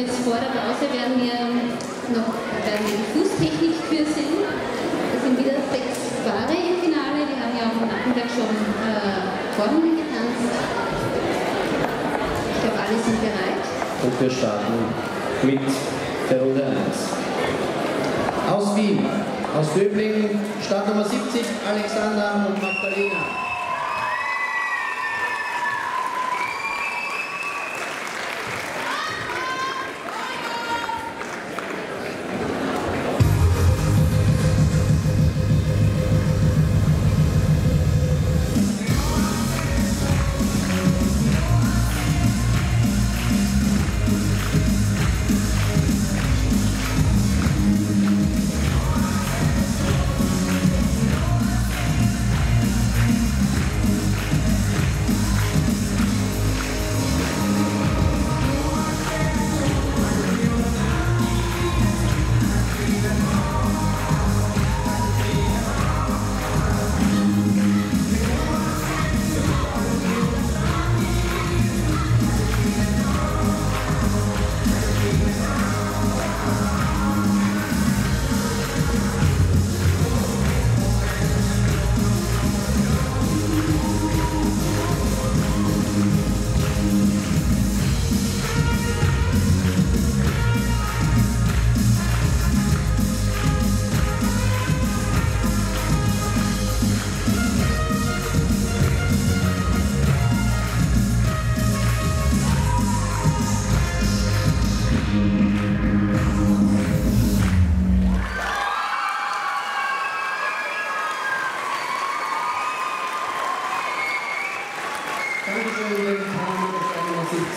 jetzt vor der Pause werden wir noch werden wir die Fußtechnik sehen. Es sind wieder sechs Paare im Finale, die haben ja auch am Nachmittag schon äh, Vorrunde getanzt. Ich glaube, alle sind bereit. Und wir starten mit der Runde 1. Aus Wien, aus Döblingen, Startnummer 70, Alexander und Magdalena. 本当に。